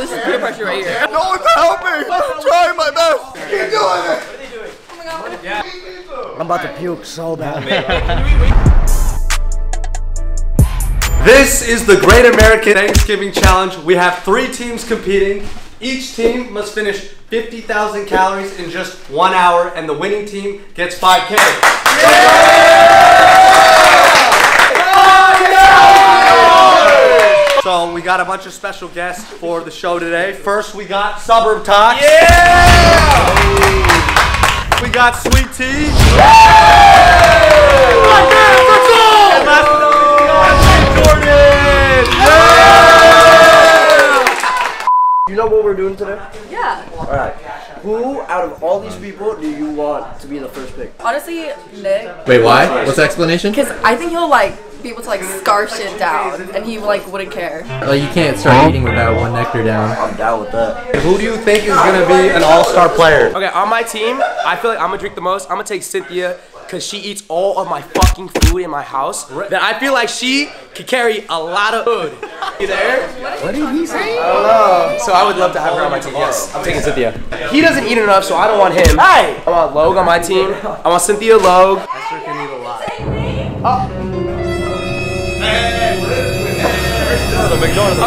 This is peer pressure right here. No one to help me. I'm trying my best. Keep doing it. What are they doing? Oh my I'm about to puke so bad. This is the Great American Thanksgiving Challenge. We have three teams competing. Each team must finish 50,000 calories in just one hour, and the winning team gets 5K. So we got a bunch of special guests for the show today. First, we got Suburb Talks. Yeah! We got Sweet Tea. Yeah! And last but not least, we got Jordan. Yeah! You know what we're doing today? Yeah. Alright. Who out of all these people do you want to be the first pick? Honestly, Nick, Wait, why? What's the explanation? because I think he'll like be able to like scar shit down, and he like wouldn't care. Like you can't start eating without one nectar down. I'm down with that. Who do you think is going to be an all-star player? Okay, on my team, I feel like I'm gonna drink the most. I'm gonna take Cynthia because she eats all of my fucking food in my house. Then I feel like she could carry a lot of food. You there? What did he say? I don't know. So I would love to have her on my team. Yes, I'm taking Cynthia. He doesn't eat enough, so I don't want him. Hey! I want Logue on my team. I want Cynthia Logue.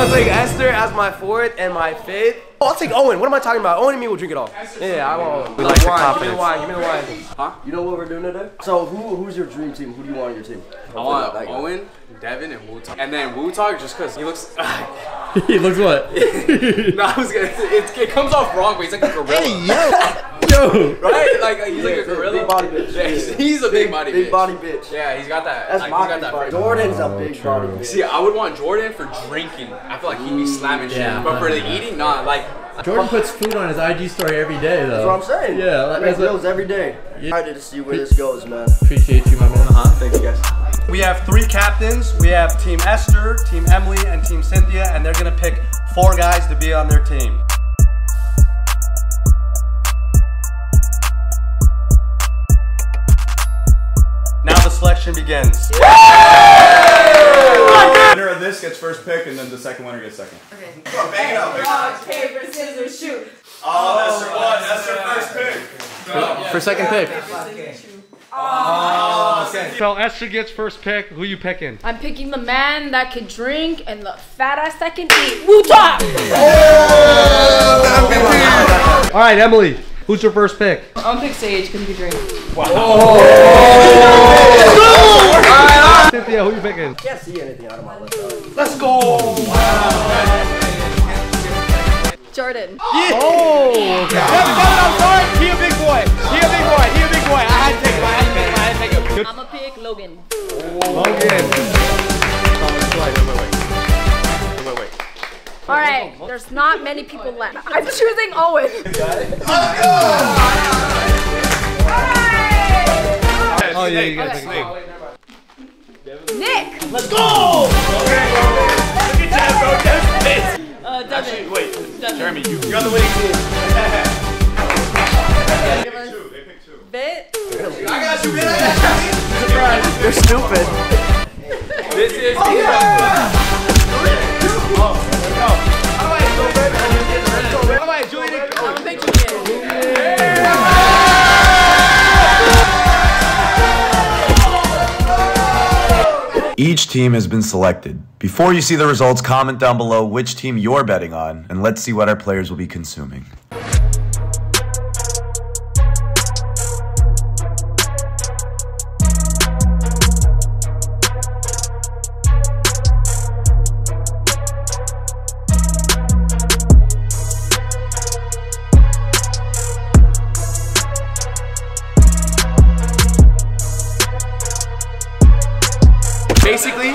I'll take Esther as my fourth and my fifth. Oh, I'll take Owen. What am I talking about? Owen and me will drink it all. Yeah, I want Owen. We like wine. Give me the wine. Give me the wine. Huh? You know what we're doing today? So who who's your dream team? Who do you want on your team? I want Owen, Devin, and Wootak. And then Wootak just because he looks. he looks what? no, I was gonna. It, it comes off wrong, but he's like a gorilla. Hey Yo! Right? Like uh, he's like a Big- gorilla. Big body bitch. Yeah, he's, he's a big, body Big bitch. body bitch. Yeah, he's got that. That's like, my he's got that. body. frame. Jordan's a big body bitch. See, I would want Jordan for drinking. I feel like he'd be slamming shit. Yeah. But for the eating, not like. Jordan puts food on his IG story every day, though. That's what I'm saying. Yeah, I like, make that's what- reels every day. Excited to see where this goes, man. Appreciate you, my man. Huh? Thank you guys. We have three captains. We have Team Esther, Team Emily, and Team Cynthia, and they're going to pick four guys to be on their team. Now the selection begins. winner of this gets first pick, and then the second winner gets second. Okay. Oh, Rock, paper, scissors, shoot. Oh, that's their one. That's their first pick. For second pick. Oh, okay. So Esther gets first pick. Who you picking? I'm picking the man that can drink and the fat ass that can eat. Wu Tang! Oh. All right, Emily. Who's your first pick? I'm pick Sage because he can drink. Cynthia, who are you picking? Can't see anything out of my left eye. Jordan. Oh, I'm sorry. He a big boy. He a big boy. He a big boy. I had to take him. I had to take him. I had to take him. I'm gonna pick Logan. Logan. Oh, Alright, there's not many people left. I'm choosing Owen. Oh yeah, you got Okay. Nick! Uh, Devin. Wait, Devin. Jeremy, you, you're on the winning team. Give us Two, they picked two. Bit. They're stupid. This is. All Each team has been selected. Before you see the results, comment down below which team you're betting on, and let's see what our players will be consuming. Basically,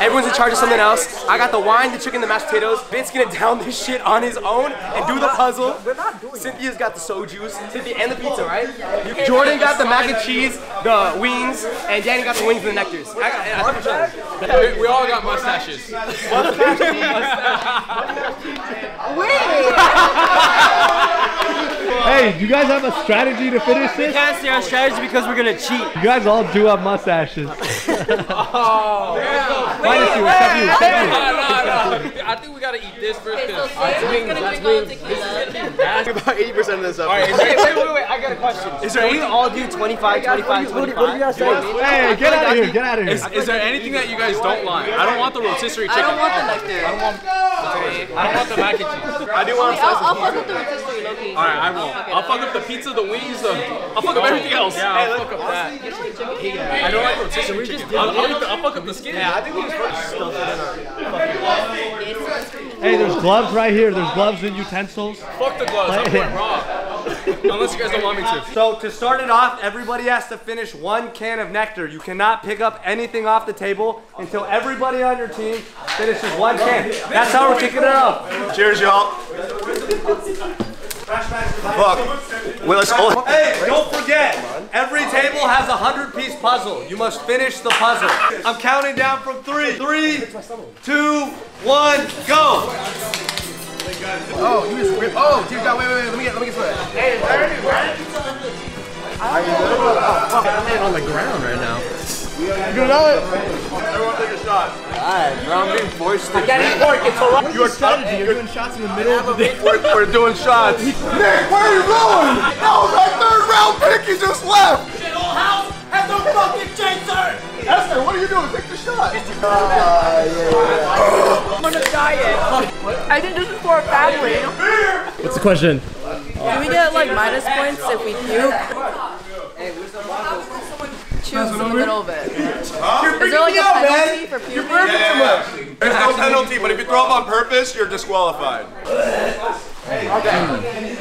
everyone's in charge of something else. I got the wine, the chicken, the mashed potatoes. Vince gonna down this shit on his own and do the puzzle. Cynthia's got the sojuice. Cynthia and the pizza, right? You- Jordan got the mac and cheese, the wings, and Danny got the wings and the nectars. I got, I think we're. We, we all got mustaches. Hey, do you guys have a strategy to finish this? We can't stay our strategy because we're gonna cheat. You guys all do have mustaches. Oh. Minus you, except you, except you. No, no, no. I think we gotta eat this first. Okay, so Cause Sam's gonna drink all the tequila. About 80% of this up. Alright, is there, wait, wait, wait, I got a question. Is there We anything, all do 25, 25, 25. Hey, get out of here, get out of here. is, is there anything that you guys don't like? I don't want the rotisserie chicken. I don't want the nectar. I don't want, I don't want the mac and cheese. I do want I'll, I'll fuck with the rotisserie, Loki. Alright, I won't. I'll fuck up the pizza, the wings, the. I'll fuck up everything else. Yeah, I'll fuck up that. You don't like chicken? I don't like rotisserie chicken. I'll, I'll, eat the, I'll fuck up the skin. Yeah, I think we just stuff it in Hey, there's gloves right here. There's gloves and utensils. Fuck the gloves. I'm going raw. Unless you guys don't want me to. So to start it off, everybody has to finish one can of nectar. You cannot pick up anything off the table until everybody on your team finishes one can. That's how we're kicking it off. Cheers, y'all. Fuck. Well, let's all. Hey, don't forget, every table has a hundred piece puzzle. You must finish the puzzle. I'm counting down from three. Three, two, one, go. Oh, you just whip. Oh, dude, God, wait, wait, wait. Let me get, let me get some of that. I'm laying on the ground right now. You know it? Everyone take a shot. Alright, bro, I'm being forced to drink. It's a lot. Your strategy, you're doing shots in the middle of the day. We're, we're doing shots. Nick, where are you going? That was our third round pick. He just left. Shit, whole house has no fucking chaser. Esther, what are you doing? Take the shot. Ah, I'm on a diet. I think this is for a family. What's the question? Do we get like minus points if we puke? Choose in the middle of it. Is there like a penalty for puking? There's no penalty, but if you throw up on purpose, you're disqualified.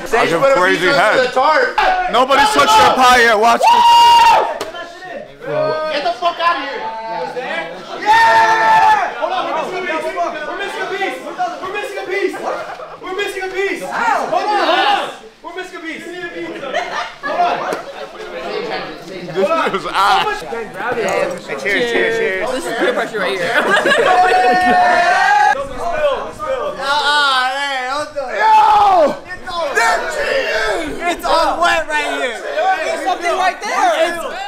Sage put a crazy head. to the tart. Nobody's touched their pie yet. Watch this. Get the fuck out of here. We're missing a piece. We're missing a piece. We're missing a piece. Hold on, hold on. We're missing a piece. This is ass. Cheers, cheers, cheers. Oh, this is peer pressure right here. Yo! They're cheating! It's all wet right here. There's something right there.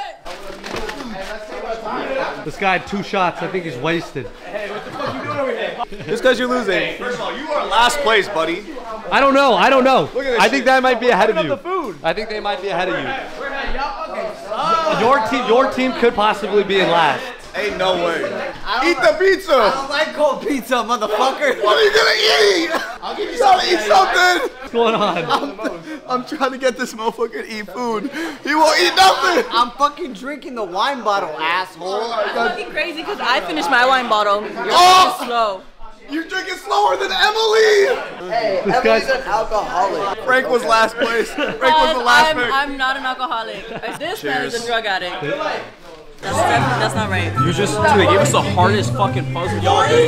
This guy had two shots. I think he's wasted. Just because you're losing. First of all, you are last place, buddy. I don't know. I don't know. at this I think shit. that might be ahead of you. the food. I think they might be ahead of you. Your team, your team could possibly be in last. Ain't no way. Eat the pizza. I like cold pizza, motherfucker. What are you gonna eat? I'll give you something. Eat something. What's going on? I'm trying to get this motherfucker to eat food. He won't eat nothing. I'm fucking drinking the wine bottle, asshole. Oh That's fucking crazy because I finished my wine bottle. You're Oh! fucking slow. You're drinking slower than Emily. Hey, This Emily's an alcoholic. Frank was last place. Frank was the last I'm, pick. I'm not an alcoholic. Uh, this man is a drug addict. That's, definitely, that's not right. You just, dude, they gave us the hardest fucking puzzle. Y'all did.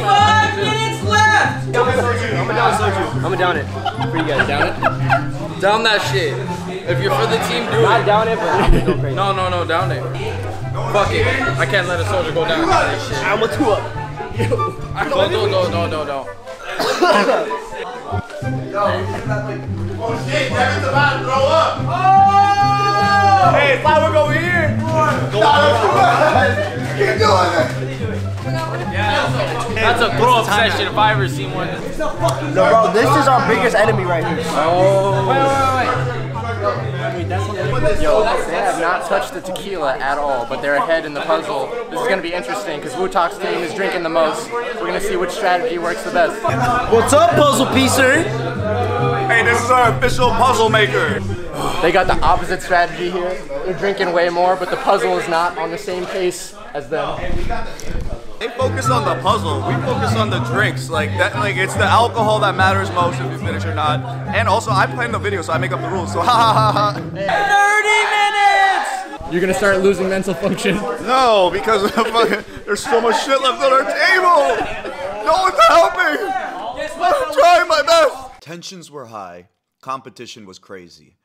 minutes left. I'm gonna down soju. I'm gonna down it for you guys. Down it. Down that shit. If you're for the team, do Not it. down it, but I'm gonna go crazy. No, no, no, down it. Fuck it. I can't let a soldier go down. That shit. I'm a two up. Don't, don't, don't, don't, don't, don't. Oh shit, Devin's about to throw up. Oh! Hey, Flower, over here. Keep doing it. That's a throw up session if I ever seen one. No, bro, this is our biggest enemy right here. Oh. Yo, they have not touched the tequila at all, but they're ahead in the puzzle. This is gonna be interesting because Wootak's team is drinking the most. We're gonna see which strategy works the best. What's up, puzzle piecer? Hey, this is our official puzzle maker. They got the opposite strategy here. They're drinking way more, but the puzzle is not on the same pace as them. They focus on the puzzle. We focus on the drinks. Like that. Like it's the alcohol that matters most if you finish or not. And also, I plan the video, so I make up the rules. So ha ha ha ha. 30 minutes. You're gonna start losing mental function. No, because of fucking, there's so much shit left on our table. No one's helping. I'm trying my best. Tensions were high, competition was crazy.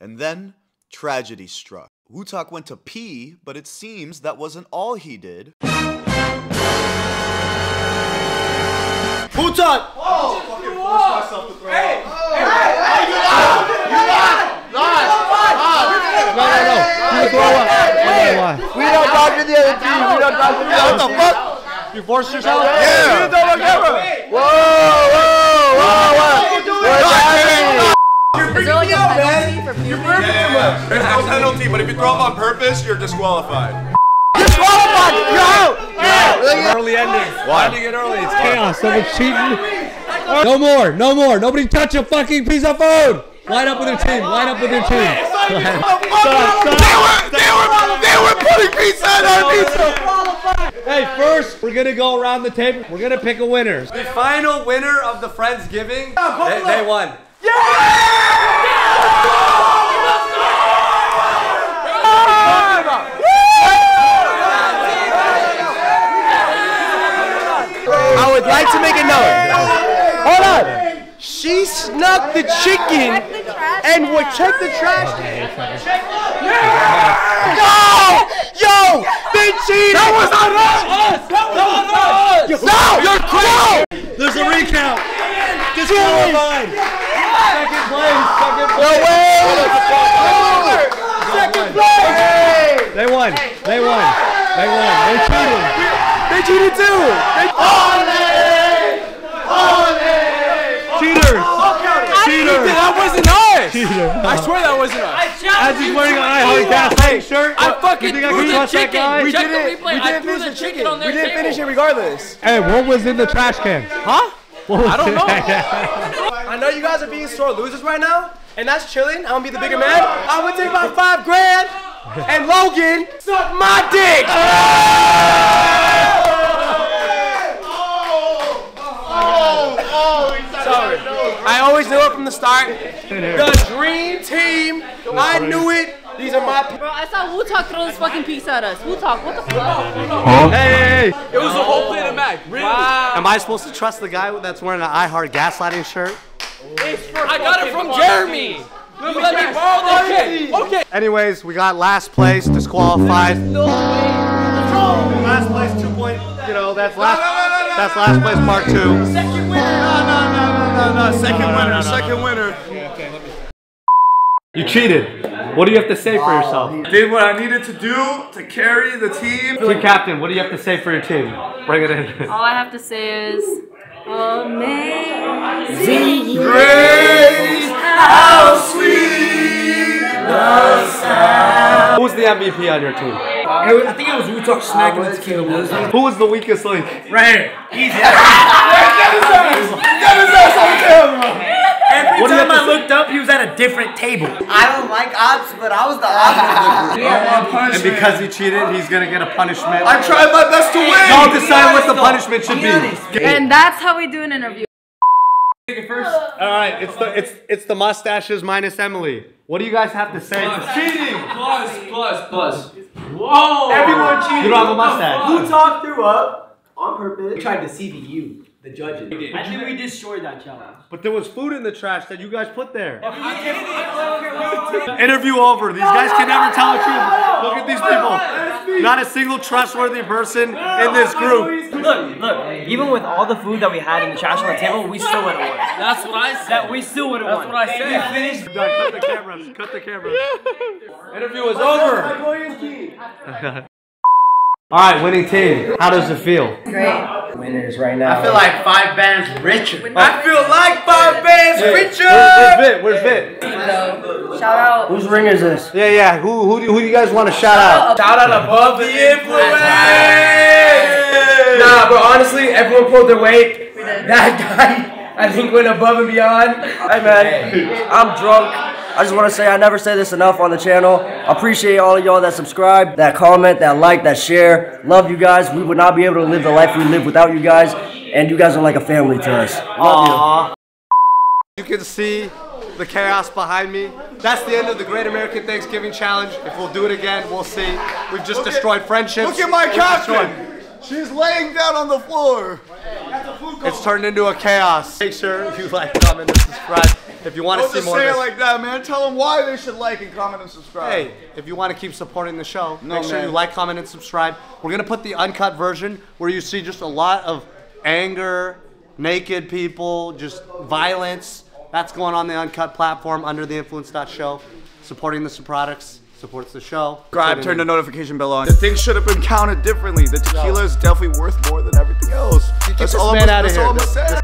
And then tragedy struck. Wootak went to pee, but it seems that wasn't all he did. Wootak. No, no, no. You throw up. I don't know why. We don't talk to the other team. We don't talk to You forced yourself? Yeah. Whoa, whoa, whoa, whoa. What's happening? Is there like a penalty for puking? There's no penalty, but if you throw up on purpose, you're disqualified. Disqualified! Yo! Early ending. Why? Ending it early. It's Chaos. Someone's cheating. No more. No more. Nobody touch a fucking piece of food. Line up with your team. Line up with your team. They were, they were, they were putting pizza in our pizza. Hey, first we're gonna go around the table. We're gonna pick a winner. The final winner of the Friendsgiving, they, they won. I would like to make a note. Hold on. She snuck the chicken and would check the trash. Yo! Yo! They cheated! That was on us! That was on us! No! You're crazy! There's a recount. Disqualified. Second place. Second No place. way! Second place! They won. They won. They won. They cheated. They cheated too! They Cheaters. Cheaters. That wasn't us! Cheater. I swear that wasn't us. As he's wearing an I Heart Gaslighting shirt. I fucking you think I threw can the trust that chicken. guy? We Check did the it. We I didn't threw finish the the chicken chicken. on their We didn't finish it regardless. Hey, what was in the trash can? Huh? What was I don't in know. that? I know you guys are being sore losers right now, and that's chilling. I'm gonna be the bigger man. I'm gonna take my five grand, and Logan suck my dick. Sorry. I always knew it from the start. The dream team. I knew it. These are my people. Bro, I saw Wootak throw this fucking pizza at us. Wootak, what the fuck? Hey, hey, hey. It was a whole plate of mac. Really? Wow. Am I supposed to trust the guy that's wearing an I Heart Gaslighting shirt? I got it from Jeremy. You let me borrow this shit. Okay. Anyways, we got last place disqualified. Last place, two point. You know, that's last. That's last place, part two. Second winner. No, no, no, no, no. second winner, second winner. You cheated. What do you have to say for yourself? I Did what I needed to do to carry the team. Team captain, what do you have to say for your team? Bring it in. All I have to say is, amazing. Grace, how sweet the sound. Who's the MVP on your team? I think it was Wootak smacking the tequila. Who was the weakest link? Right here. Easy. Every What time I looked up, he was at a different table. I don't like ops, but I was the opposite. Oh, and because he cheated, he's gonna get a punishment. I tried my best to win. Y'all decide what the punishment should be. And that's how we do an interview. First. All right, it's the it's it's the mustaches minus Emily. What do you guys have to say for cheating? Plus, plus, plus. Whoa. Everyone cheated. You don't have a mustache. Who talked through up on purpose? We tried deceiving you, the judges. I think we destroyed that challenge. But there was food in the trash that you guys put there. Interview over. These guys can never tell the truth. Look at these people. Not a single trustworthy person in this group. Look, look. Even with all the food that we had in the trash on the table, we still would have won. That's what I said. That we still would have won. That's what I said. We finished. Done. Cut the cameras. Cut the cameras. Interview is over. All right, winning team. How does it feel? Great. Winners right now. I feel like five bands richer. I feel like five bands richer. Where's Vit? Where's Vit? Shout out. Whose ring is this? Yeah, yeah. Who who do, who do you guys want to shout out? Shout out above the influence. Nah, but honestly, everyone pulled their weight. That guy, I think, went above and beyond. Hey man, I'm drunk. I just want to say I never say this enough on the channel. Appreciate all of y'all that subscribe, that comment, that like, that share. Love you guys. We would not be able to live the life we live without you guys, and you guys are like a family to us. Love you. You can see the chaos behind me. That's the end of the Great American Thanksgiving Challenge. If we'll do it again, we'll see. We've just Look at- destroyed friendships. Look at my We've captain. destroyed- She's laying down on the floor. It's turned into a chaos. Make sure you like, comment, and subscribe. If you want to Don't see more say of it like that, man. Tell them why they should like and comment and subscribe. Hey, if you want to keep supporting the show, No, make sure man. you like, comment, and subscribe. We're gonna put the uncut version where you see just a lot of anger, naked people, just violence. That's going on the uncut platform under the influence show, supporting the products. Supports the show. Subscribe, Tune turn the notification bell on. The things should have been counted differently. The tequila is definitely worth more than everything else. Get That's this all I'm man gonna- that's all I'm gonna say. this